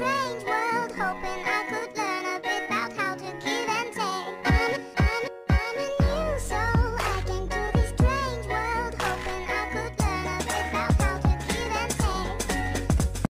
strange world, hope